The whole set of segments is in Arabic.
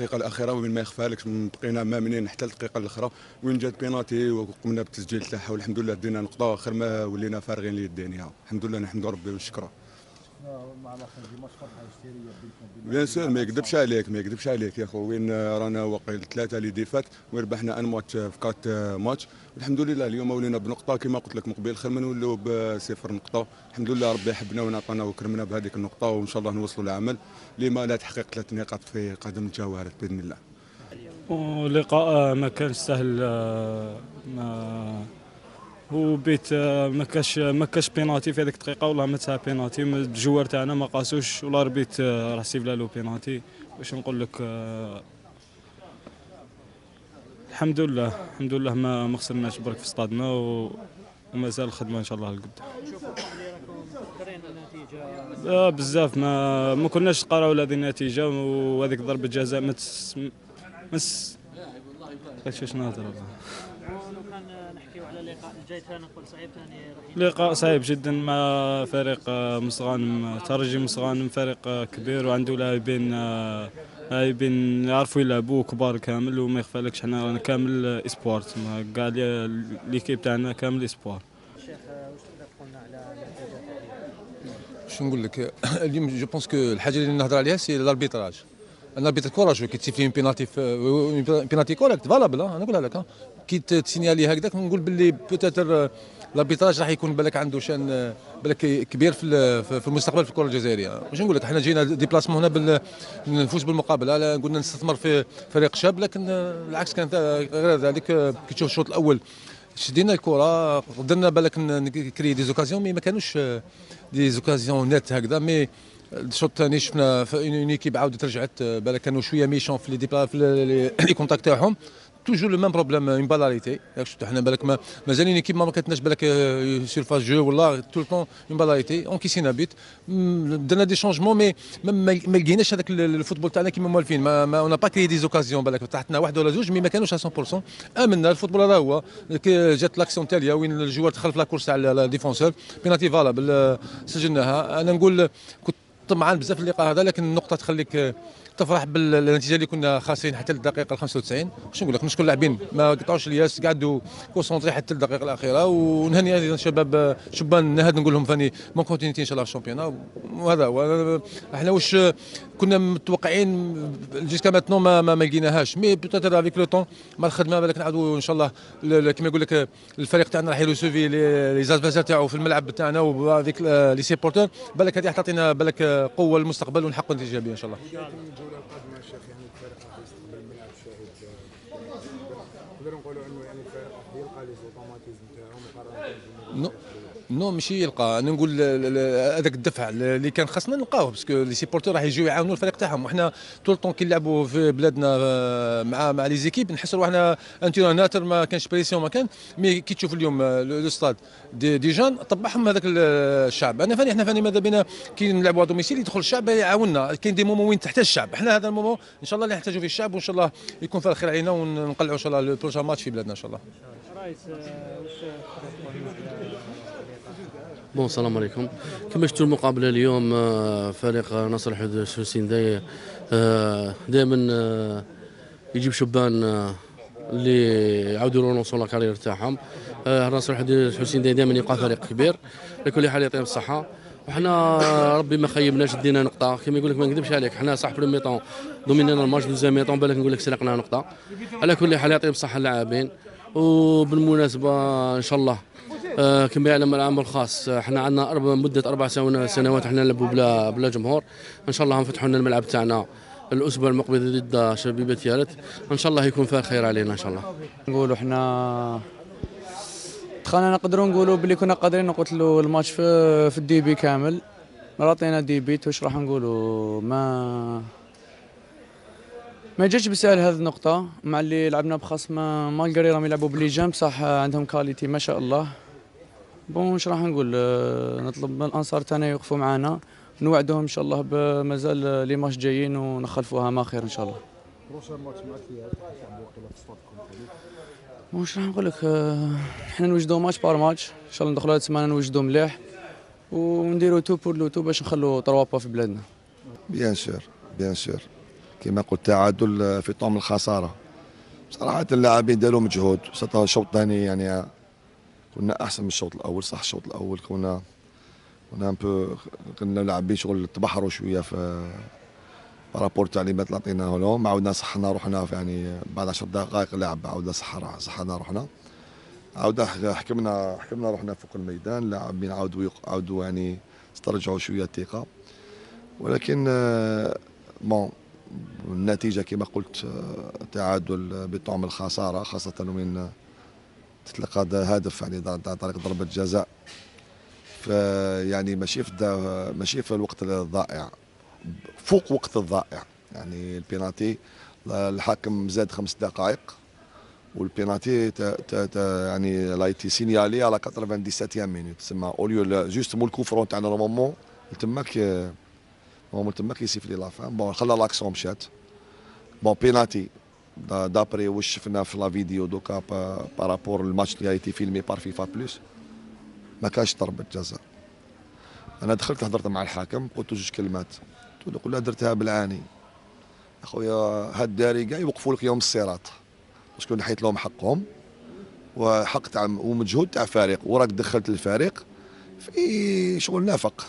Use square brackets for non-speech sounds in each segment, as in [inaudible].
الدقيقة الأخيرة وين ما يخفى لكش بقينا مامنين حتى الدقيقة الاخرى وين جات بيناتي وقمنا بالتسجيل تاعها والحمد لله دينا نقطة اخر ما ولينا فارغين اليدين الحمد لله نحمد ربي ونشكره bien sûr ما يكذبش عليك ما يكذبش عليك يا خو وين رانا واقيل ثلاثة les défaites وين ربحنا un match في quatre matchs الحمد لله اليوم ولينا بنقطه كما قلت لك مقبل خير ما نولوا بصفر نقطه الحمد لله ربي حبنا ونعطانا وكرمنا بهذيك النقطه وان شاء الله نوصلوا العمل لما لا تحقيق ثلاث نقاط في قدم الجواهرات باذن الله ولقاء ما كانش سهل ما هو بيت آه، ما كاش ما كاش بينالتي في هذيك الدقيقة والله ما تاع بينالتي. الجوار تاعنا ما قاسوش ولا ربيت آه، راه سيف له بينالتي. واش نقول لك آه، الحمد لله الحمد لله ما ما خسرناش برك في استادنا ومازال الخدمة إن شاء الله لقدام آه بزاف ما ما كناش نقراو هذه النتيجة وهذيك ضربة جزاء ما تس إيش واش نهضر ولو كان نحكيو على اللقاء الجاي ثاني نقول صعيب ثاني لقاء صعيب جدا مع فريق آه، مصغانم ترجي مصغانم فريق آه، كبير وعنده لاعبين آه، لاعبين يعرفوا يلعبوا كبار كامل وما يخفالكش حنا رانا كامل آه، اسبورت ما كاع لي- ليكيب تاعنا كامل اسبوار؟ شو نقول لك؟ [coughs] اليوم je pense que الحاجة اللي نهضر عليها c'est l'arbitrage أنا courageux كي ت siffler penalty penalty correct valable أنا نقولها لك. كي ت signaler هكذاك نقول باللي peut-être l'arbitrage راح يكون بالك عنده شأن آه، بالك كبير في في المستقبل في الكره الجزائريه واش نقول لك إحنا جينا déplacement هنا باش نفوز بالمقابله لا قلنا نستثمر في فريق شاب لكن آه، العكس كان غير ذلك آه، كي تشوف الشوط الأول شدينا الكره قدرنا بالك ن créer des occasions mais ما كانوش آه، des occasions nettes هكذا mais الشوط الثاني شفنا في une une équipe عاودت رجعت آه، بالك كانوا شوية méchants في les duels في les- contacts تاعهم. toujours le même problème en balle arrêtée ياك شفتوا حنا بالك ما مازال une équipe ما كانتناش بالك sur phase jeu ولا tout le temps en balle arrêtée encaisser نا but مم، درنا des changements mais ما لقيناش هذاك ال- ال football تاعنا كيما موالفين ما on a créé des occasions بالك تحتنا واحد ولا زوج mais ما كانوش 100% امنا ال football هذا هو. كي جات l'action تالية وين ال joueur دخل في la course تاع ال défenseur penalty valable سجلناها. أنا نقول كنت طمعان بزاف اللقاء هذا لكن النقطة تخليك تفرح بالنتيجة اللي كنا خاسرين حتى للدقيقة 95 واش نقول لك نشكر اللاعبين ما قطعوش الياس قعدوا concentrés حتى الدقيقه الأخيرة. ونهني أيضا شباب شبان نهاد نقول لهم ثاني bonne continuité إن شاء الله ال championnat. وهذا هو. إحنا واش كنا متوقعين jusqu'à maintenant ما ما, ما لقيناهاش. mais peut-être avec le temps مع الخدمة بالك نعاودوا إن شاء الله كما يقول لك الفريق تاعنا راح ي recevoir les adversaires تاعو في الملعب تاعنا و avec les supporters بالك هذه تعطينا بالك قوة للمستقبل ونحققوا نتيجه ايجابيه إن شاء الله. non ماشي يلقى. أنا نقول هذاك الدفع اللي كان خاصنا نلقاوه parce que les supporters راح يجيو يعاونوا الفريق تاعهم. وحنا tout le temps كي نلعبوا في بلادنا آه، مع مع les équipes نحس روحنا en terrain neutre ما كانش pression ما كان. mais كي تشوف اليوم آه، le stade des, des gens طبعهم هذاك ال- الشعب. أنا ثاني إحنا ثاني ماذا بينا؟ كي نلعبوا domicile يدخل الشعب يعاوننا كاين des moments وين تحتاج الشعب. إحنا هذا ال moment إن شاء الله اللي نحتاجوا فيه الشعب وإن شاء الله يكون فيه الخير علينا ونقلعوا إن شاء الله ال prochain match في بلادنا إن شاء الله. آه،؟ bon السلام عليكم. كما شفتوا المقابلة اليوم آه، فريق نصر حسين داي دائما آه، يجيب شبان آه، اللي يعاودوا ي relancer وا la carrière تاعهم. آه، نصر حسين داي دائما يبقى فريق كبير. لكل حال يعطيهم الصحة. وحنا ربي ما خيبناش دينا نقطة. كما يقول لك ما نكذبش عليك حنا صح في mi-temps dominer نا ال match deuxième mi-temps بالك نقول لك سرقنا نقطة. على كل حال يعطيهم الصحة اللاعبين وبالمناسبة إن شاء الله آه، كما يعلم العام الخاص. إحنا عندنا أربع مدة أربع سنوات سنوات إحنا نلعبوا بلا بلا جمهور. إن شاء الله نفتحوا لنا الملعب تاعنا الأسبوع المقبل ضد شبيبة يارت إن شاء الله يكون فيها خير علينا إن شاء الله. نقولوا إحنا دخلنا نقدروا نقولوا بلي كنا قادرين نقتلوا الماتش في في الديبي كامل. راتينا ديبيت واش راح نقولوا ما ما جاتش بسهل هذه النقطة. مع اللي لعبنا بخصم malgré راهم يلعبوا ب les jeunes صح عندهم qualité ما شاء الله. bon واش راح نقول؟ آه، نطلب من الأنصار تاعنا يوقفوا معنا نوعدهم إن شاء الله مازال les matchs جايين ونخلفوها. ما خير إن شاء الله. prochain match مع الثياب تلعبوا وقيلا في ستادكم واش راح نقول لك حنا نوجدوا match par match ان شاء الله ندخلوا هذه السمانه نوجدوا مليح ونديروا tout pour le tout باش نخلوا trois points في بلادنا bien sûr bien sûr كما قلت تعادل في طعم الخساره صراحة اللاعبين داروا مجهود خاصه الشوط الثاني يعني كنا احسن من الشوط الأول صح الشوط الأول كنا كنا ان بو كنا لاعبين شغل تبحروا شوية في بارابور التعليمات اللي عطيناها لهم عاودنا صحنا روحنا يعني بعد 10 دقائق لعب. عاودنا صح صحنا روحنا. عاودنا حكمنا حكمنا روحنا فوق الميدان. اللاعبين عاودوا عاودوا يعني استرجعوا شوية الثقة. ولكن آه، bon النتيجة كما قلت آه، تعادل بطعم الخسارة خاصة من تتلقى دا هدف يعني عن طريق ضربة جزاء. يعني ماشي في ماشي في الوقت الضائع. فوق وقت الضائع. يعني البينالتي الحكم زاد خمس دقائق والبينالتي تا- تا- تا- يعني elle a été signalée على 97 minutes تسمى au lieu juste مور ال coup franc تاعنا normalement تماك normalement تماك ي siffler la fin. bon خلى l'action مشات. bon penalty d'a- d'après واش شفنا في la vidéo donc par- par rapport ال match اللي était filmé par فيفا بلوس ما كانش ضربة جزاء. أنا دخلت هضرت مع الحاكم قلت له جوج كلمات. قلت له درتها بالعاني أخويا هاد الدراري كاع يوقفوا لك يوم الصراط. parce que نحيت لهم حقهم؟ وحق تاع ومجهود تاع فريق وراك دخلت الفريق في شغل نافق.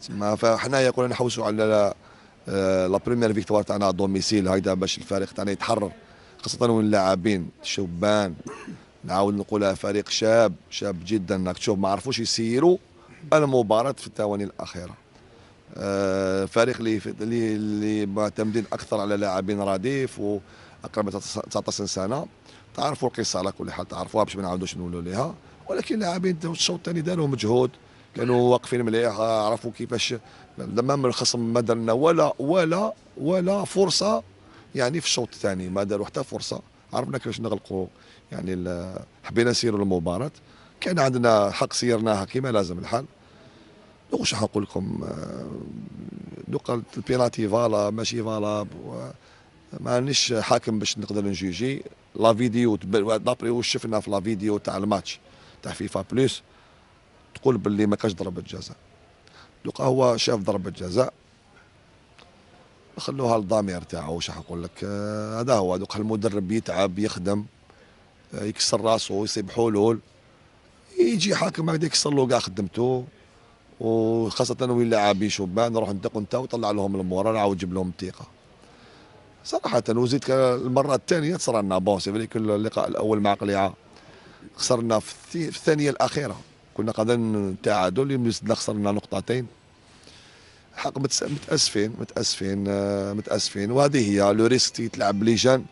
تسمى فحنايا كنا نحوسوا على la آه، première victoire تاعنا domicile هكذا باش الفريق تاعنا يتحرر. خاصة وين اللاعبين شبان نعاود نقولها فريق شاب شاب جدا. راك تشوف ما عرفوش يسيروا المباراة في الثواني الأخيرة. آه، فريق اللي اللي معتمدين أكثر على لاعبين رديف وأقرب من 19 سنة. تعرفوا القصة على كل حال تعرفوها باش ما نعاودوش نقولوا ليها. ولكن لاعبين الشوط الثاني داروا مجهود كانوا واقفين مليح عرفوا كيفاش لما من الخصم ما درنا ولا ولا ولا فرصة يعني في الشوط الثاني ما داروا حتى فرصة. عرفنا كيفاش نغلقوا. يعني حبينا نسيروا المباراة. كان عندنا حق سيرناها كما لازم الحال. واش حنقول لكم آه، دوكا البينالتي فالا ماشي فالا ما عنديش حاكم باش نقدر نجوجي la vidéo d'après واش شفنا في la vidéo تاع الماتش تاع فيفا بلوس تقول باللي ما كاش ضربة جزاء. donc هو شاف ضربة جزاء خلوها للضمير تاعو واش حنقول لك؟ آه، هذا هو donc المدرب يتعب يخدم آه، يكسر راسه يصيب حلول يجي حاكم هكذا يكسر له كاع خدمته وخاصة وين لاعبين شبان نروح ندق انت وطلع لهم ال moral نعاود نجيب لهم الثقة صراحة وزيد الثانية تصرى لنا bon c'est vrai اللقاء الأول مع قليعة خسرنا في, الثانية الأخيرة. كنا قادرين تعادل زدنا خسرنا نقطتين. حق متأسفين متأسفين آه، متأسفين. وهذه هي le risque يتلعب ب les jeunes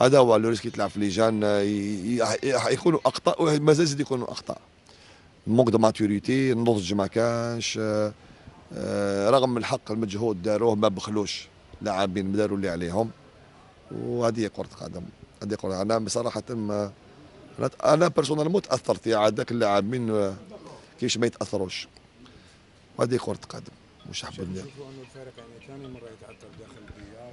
هذا هو le risque يتلعب في les jeunes آه، يكونوا أخطاء ومازال زيد يكونوا أخطاء. manque de maturité النضج ما كانش آه، آه، رغم الحق المجهود داروه ما بخلوش لاعبين داروا اللي عليهم. وهذه كرة قدم هذه كرة أنا بصراحة ما أنا بيرسونالمون تأثرت يا عاد ذاك اللاعبين آه، كيفاش ما يتأثروش. وهذه كرة قدم. مش حاب ندير نشوفوا أنه الفريق يعني ثاني مرة يتعثر داخل الديار.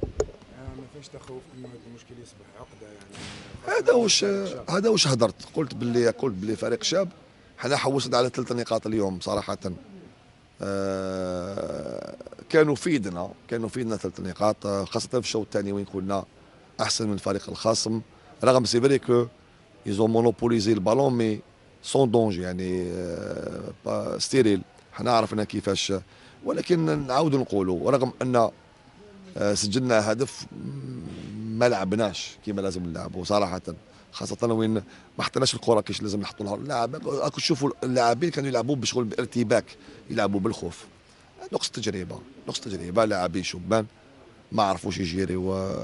آه، ما فيش تخوف إنه هذا المشكل يصبح عقدة يعني. هذا واش هذا واش هدرت. قلت باللي قلت باللي فريق شاب. حنا حوسنا على ثلاث نقاط اليوم صراحة. آه، كانوا في ايدنا كانوا في ايدنا ثلاث نقاط آه، خاصة في الشوط الثاني وين كنا أحسن من الفريق الخصم رغم c'est vrai qu'ils ont monopolisé البالون mais sans danger يعني آه، stérile. حنا عرفنا كيفاش. ولكن نعاود نقولوا رغم أن آه، سجلنا هدف ما لعبناش كيما لازم نلعبوا صراحة. خاصة وين ما حطيناش الكرة كيش لازم نحطوا لها. اللاعب راكم تشوفوا اللاعبين كانوا يلعبوا بشغل بارتباك يلعبوا بالخوف. نقص تجربة نقص تجربة لاعبين شبان ما عرفوش يجيروا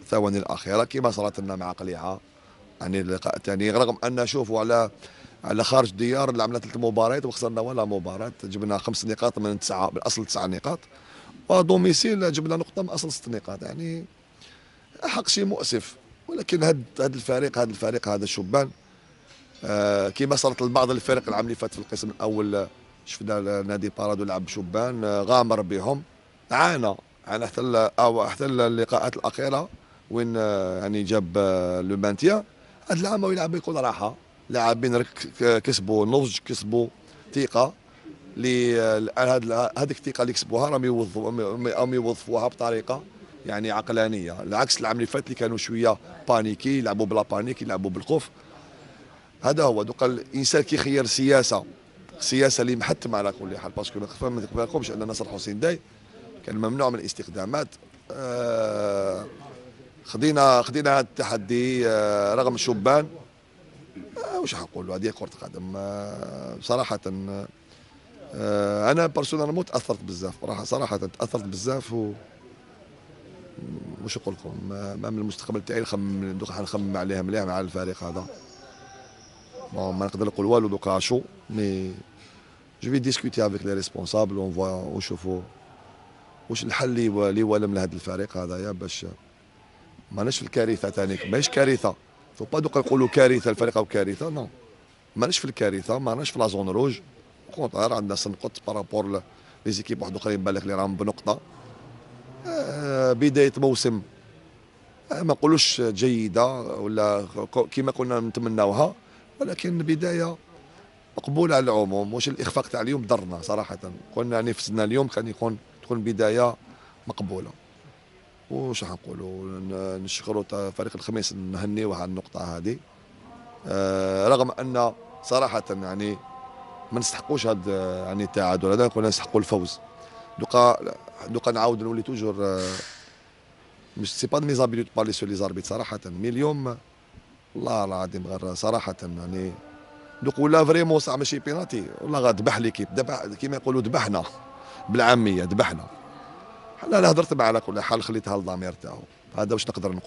الثواني الأخيرة. كما صارت لنا مع قليعة يعني اللقاء الثاني رغم أن شوفوا على على خارج الديار لعبنا ثلاث مباريات وخسرنا ولا مباراة. جبنا خمس نقاط من تسعة من أصل تسعة نقاط. ودوميسيل جبنا نقطة من أصل ست نقاط. يعني حق شيء مؤسف. ولكن هاد الفريق هاد الفريق هذا الشبان آه كما صارت لبعض الفرق العام اللي فات في القسم الأول آه، شفنا نادي بارادو لعب شبان آه غامر بهم. عانى عانى حتى حتى اللقاءات الأخيرة وين آه يعني جاب آه لو مانتيا هاد العام يلعب بكل راحة. لاعبين كسبوا نضج كسبوا ثقة. اللي هذيك الثقة اللي كسبوها راهم يوظفوها بطريقة يعني عقلانية. العكس العام اللي فات اللي كانوا شوية paniqués يلعبوا بلا panique يلعبوا بالخوف. هذا هو. donc الإنسان كيخير سياسة سياسة اللي محتمة على كل حال. parce que ما نخفاكمش ان نصر حسين داي. كان ممنوع من الاستخدامات. آه خدينا خدينا هذا التحدي آه رغم شبان. آه واش حنقولوا هذه كرة قدم. آه صراحة آه أنا personnellement تأثرت بزاف. صراحة تأثرت بزاف و واش نقول لكم؟ ما ما من المستقبل تاعي نخمم دوك حنخمم عليها مليح مع الفريق هذا. bon ما نقدر نقول والو donc شو mais je vais discuter avec les responsables on voit ونشوفوا واش الحل اللي اللي ولم لهذا الفريق هذايا باش ماناش في الكارثة ثاني ماهيش كارثة. faut pas donc نقولوا كارثة الفريق أو كارثة non ماناش في الكارثة ماناش في la zone rouge contre عندنا ست نقاط par rapport les équipes واحد أخرين بالك اللي راهم بنقطة. بداية موسم. ما نقولوش جيدة ولا كما كنا نتمناوها ولكن بداية مقبولة على العموم. واش الإخفاق تاع اليوم ضرنا صراحة. كنا نفسنا اليوم كان يكون تكون بداية مقبولة. واش حنقولوا؟ ن- نشكروا فريق الخميس نهنيوه على النقطة هذه. آه، رغم أن صراحة يعني ما نستحقوش هذا يعني التعادل. هذا كنا نستحقوا الفوز. donc donc نعاود نولي toujours آه، مش c'est pas de mes habilités parler sur les arbitres صراحة. mais اليوم والله العظيم غير صراحة يعني دوك ولا vraiment صح ماشي بيناتي والله غا ذبح l'équipe ذبح كيما يقولوا ذبحنا. بالعامية ذبحنا. لا هضرت معاه على كل حال خليتها للضمير تاعو هذا واش نقدر نقول؟